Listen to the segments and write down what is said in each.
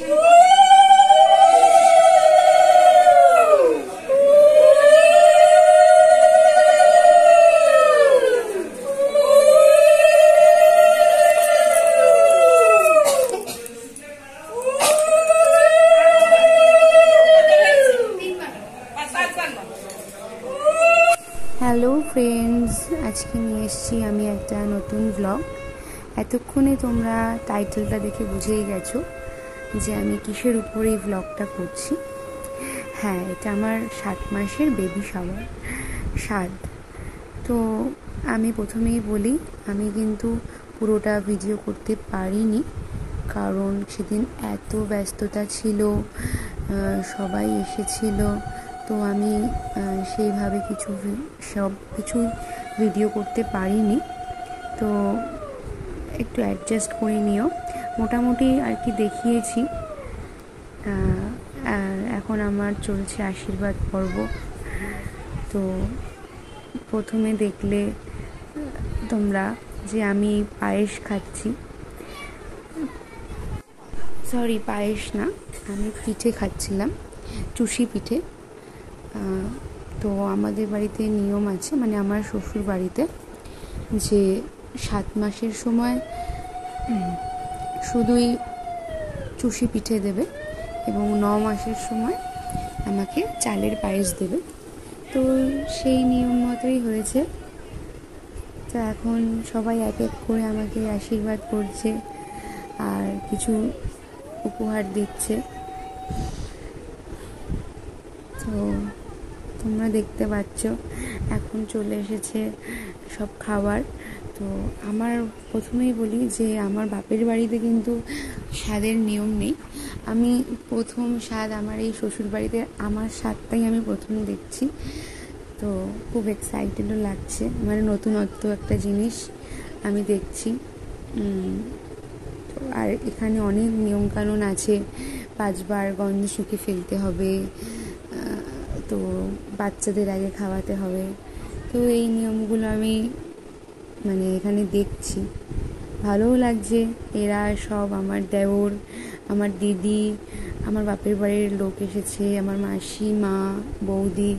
Hello friends আজকে নিয়ে এসেছি আমি একটা নতুন ব্লগ এতক্ষণে তোমরা টাইটেলটা দেখে বুঝেই গেছো। যে আমি কিসের উপর এই ব্লগটা করছি। হ্যাঁ এটা আমার সাত মাসের বেবি শাওয়ার সাত। তো আমি প্রথমেই বলি, আমি কিন্তু পুরোটা ভিডিও করতে পারিনি, কারণ সেদিন এত ব্যস্ততা ছিল সবাই এসেছিল। তো আমি সেইভাবে কিছু, সব কিছু ভিডিও করতে পারিনি। তো একটু অ্যাডজাস্ট করে নিও। মোটামুটি আর কি দেখিয়েছি। এখন আমার চলছে আশীর্বাদ পর্ব। তো প্রথমে দেখলে তোমরা যে আমি পায়েস খাচ্ছি। সরি পায়েস না, আমি পিঠে খাচ্ছিলাম, চুষি পিঠে। তো আমাদের বাড়িতে নিয়ম আছে মানে আমার শ্বশুর বাড়িতে যে সাত মাসের সময় শুধুই চুষি পিঠে দেবে এবং ন মাসের সময় আমাকে চালের পায়েস দেবে। তো সেই নিয়ম মতোই হয়েছে। তো এখন সবাই এক এক করে আমাকে আশীর্বাদ করছে আর কিছু উপহার দিচ্ছে। তো তোমরা দেখতে পাচ্ছ এখন চলে এসেছে সব খাবার। তো আমার প্রথমেই বলি যে আমার বাপের বাড়িতে কিন্তু স্বাদের নিয়ম নেই। আমি প্রথম স্বাদ আমার এই শ্বশুর বাড়িতে, আমার স্বাদটাই আমি প্রথম দেখছি। তো খুব এক্সাইটেডও লাগছে। মানে নতুনত্ব একটা জিনিস আমি দেখছি। আর এখানে অনেক নিয়মকানুন আছে। পাঁচবার গন্ধ শুকে ফেলতে হবে। তো বাচ্চাদের আগে খাওয়াতে হবে। তো এই নিয়মগুলো আমি মানে এখানে দেখছি। ভালোও লাগছে, এরা সব আমার দেওর, আমার দিদি, আমার বাপের বাড়ির লোক এসেছে, আমার মাসি, মা, বৌদি,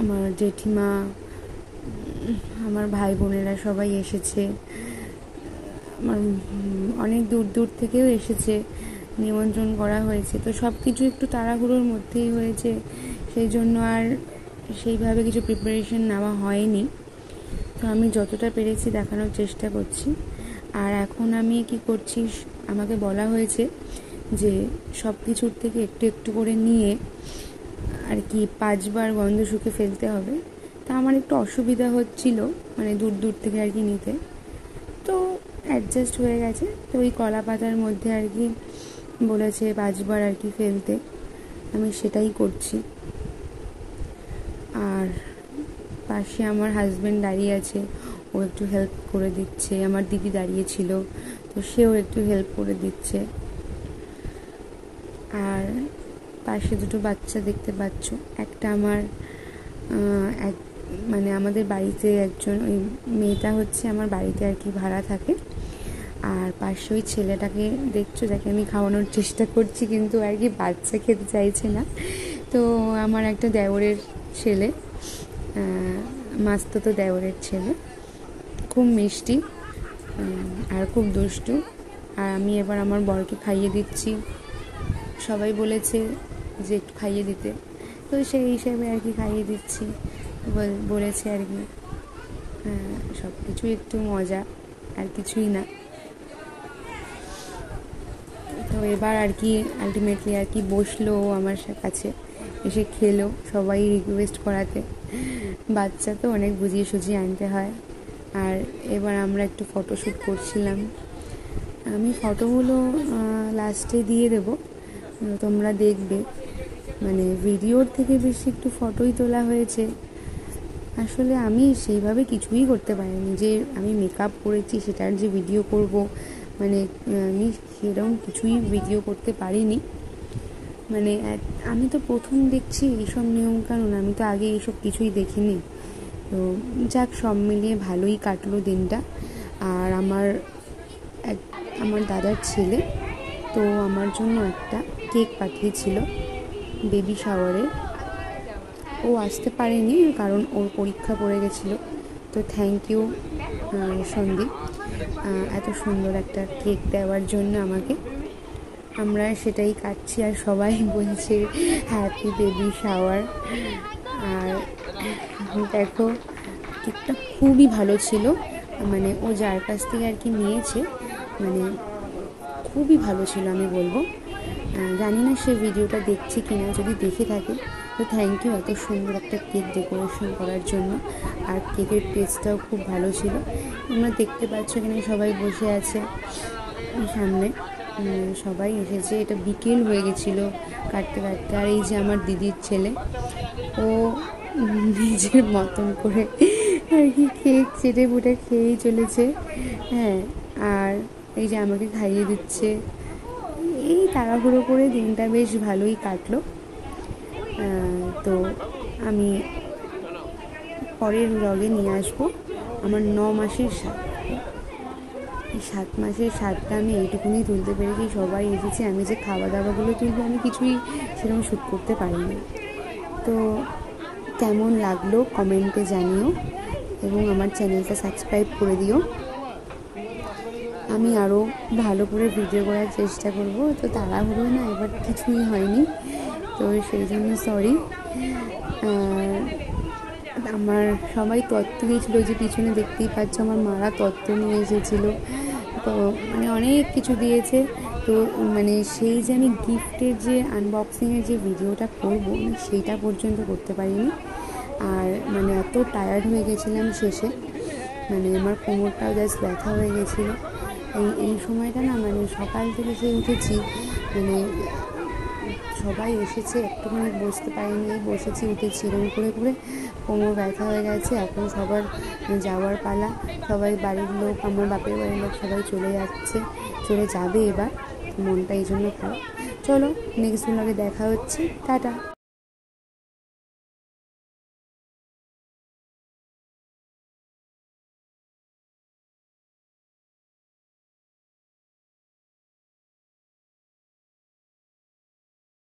আমার জেঠিমা, আমার ভাই বোনেরা সবাই এসেছে। আমার অনেক দূর দূর থেকেও এসেছে, নিমন্ত্রণ করা হয়েছে। তো সব কিছু একটু তাড়াহুড়োর মধ্যেই হয়েছে। সেই জন্য আর সেইভাবে কিছু প্রিপারেশন নেওয়া হয়নি। তো আমি যতটা পেরেছি দেখানোর চেষ্টা করছি। আর এখন আমি কি করছি, আমাকে বলা হয়েছে যে সব কিছুর থেকে একটু একটু করে নিয়ে আর কি পাঁচবার গন্ধ শুকে ফেলতে হবে। তা আমার একটু অসুবিধা হচ্ছিল মানে দূর দূর থেকে আর কি নিতে। তো অ্যাডজাস্ট হয়ে গেছে। তো ওই কলা পাতার মধ্যে আর কি বলেছে পাঁচবার আর কি ফেলতে। আমি সেটাই করছি। আর পাশে আমার হাজব্যান্ড দাঁড়িয়ে আছে, ও একটু হেল্প করে দিচ্ছে, আমার দিদি দাঁড়িয়ে ছিল, তো সেও একটু হেল্প করে দিচ্ছে। আর পাশে দুটো বাচ্চা দেখতে পাচ্ছ, একটা আমার এক মানে আমাদের বাড়িতে একজন, ওই মেয়েটা হচ্ছে আমার বাড়িতে আর কি ভাড়া থাকে। আর পাশে ওই ছেলেটাকে দেখছ, যাকে আমি খাওয়ানোর চেষ্টা করছি, কিন্তু আর কি বাচ্চা খেতে চাইছে না। তো আমার একটা দেওরের ছেলে আহ, মাস্ততো দেওরের ছেলে। খুব মিষ্টি আর খুব দুষ্টু। আর আমি এবার আমার বরকে খাইয়ে দিচ্ছি। সবাই বলেছে যে একটু খাইয়ে দিতে। তো সেই হিসেবে আর কি খাইয়ে দিচ্ছি। বল- বলেছে আর কি সব কিছুই একটু মজা আর কিছুই না। তো এবার আর কি আলটিমেটলি আর কি বসল আমার কাছে। এসে খেলো, সবাই রিকোয়েস্ট করাতে। বাচ্চা তো অনেক বুঝিয়ে সুঝিয়ে আনতে হয়। আর এবার আমরা একটু ফটোশ্যুট করছিলাম। আমি ফটোগুলো লাস্টে দিয়ে দেবো। তোমরা দেখবে। মানে ভিডিওর থেকে বেশি একটু ফটোই তোলা হয়েছে। আসলে আমি সেইভাবে কিছুই করতে পারিনি। যে আমি মেকআপ করেছি, সেটার যে ভিডিও করব মানে আমি সেরকম কিছুই ভিডিও করতে পারিনি। মানে আমি তো প্রথম দেখছি এইসব নিয়মকানুন, আমি তো আগে এইসব কিছুই দেখিনি। তো যাক, সব মিলিয়ে ভালোই কাটলো দিনটা। আর আমার এক, আমার দাদার ছেলে, তো আমার জন্য একটা কেক পাঠিয়েছিল বেবি শাওয়ারে। ও আসতে পারেনি, কারণ ওর পরীক্ষা পড়ে গেছিল। তো থ্যাংক ইউ সন্দীপ। এত সুন্দর একটা কেক দেওয়ার জন্য আমাকে। আমরা সেটাই কাটছি আর সবাই বলছে হ্যাপি বেবি শাওয়ার আর দেখো, কেকটা খুবই ভালো ছিল। মানে ও যার কাছ থেকে আর কি নিয়েছে মানে খুবই ভালো ছিল আমি বলব। জানি না সে ভিডিওটা দেখছে কি না যদি দেখে থাকে, তো থ্যাংক ইউ এত সুন্দর একটা কেক ডেকোরেশন করার জন্য। আর কেকের টেস্টটাও খুব ভালো ছিল। তোমরা দেখতে পাচ্ছ এখানে সবাই বসে আছে সামনে। সবাই এসেছে। এটা বিকেল হয়ে গেছিল কাটতে কাটতে। আর এই যে আমার দিদির ছেলে, ও নিজের মতন করে আর কি কেক চেটে ফুটে খেয়েই চলেছে। হ্যাঁ আর এই যে আমাকে খাইয়ে দিচ্ছে। এই তাড়াহুড়ো করে দিনটা বেশ ভালোই কাটলো। তো আমি পরের ব্লগে নিয়ে আসব। আমার ন মাসের এই সাত মাসের স্বাদটা আমি এইটুকুনি তুলতে পেরেছি, সবাই এসেছে, আমি যে খাওয়া দাওয়াগুলো তুলবো আমি কিছুই সেরকম শ্যুট করতে পারিনি। তো কেমন লাগল কমেন্টে জানিও এবং আমার চ্যানেলটা সাবস্ক্রাইব করে দিও। আমি আরও ভালো করে ভিডিও করার চেষ্টা করব, তো তাড়াহুড়ো না, এবার কিছুই হয়নি, তো সেই জন্য সরি। আমার সবাই তত্ত্ব দিয়েছিলো যে পিছনে দেখতেই পাচ্ছ আমার মারা তত্ত্ব নিয়ে এসেছিল। তো মানে অনেক কিছু দিয়েছে। তো মানে সেই যে আমি গিফটের যে আনবক্সিংয়ের যে ভিডিওটা করব সেইটা পর্যন্ত করতে পারিনি। আর মানে এত টায়ার্ড হয়ে গেছিলাম শেষে। মানে আমার কোমরটাও জাস্ট ব্যথা হয়ে গেছিল। এই এই সময়টা না মানে সকাল থেকে সে উঠেছি মানে সবাই এসেছে একটুখানি বসতে পারিনি, বসেছি উঠেছি এরকম করে করে, কোমর ব্যথা হয়ে গেছে, এখন সবার যাওয়ার পালা, সবাই বাড়ির লোক, আমার বাপের বাড়ির লোক সবাই চলে যাচ্ছে, চলে যাবে এবার, মনটা এই জন্য খারাপ। চলো নেক্সট ব্লগে দেখা হচ্ছে, টাটা।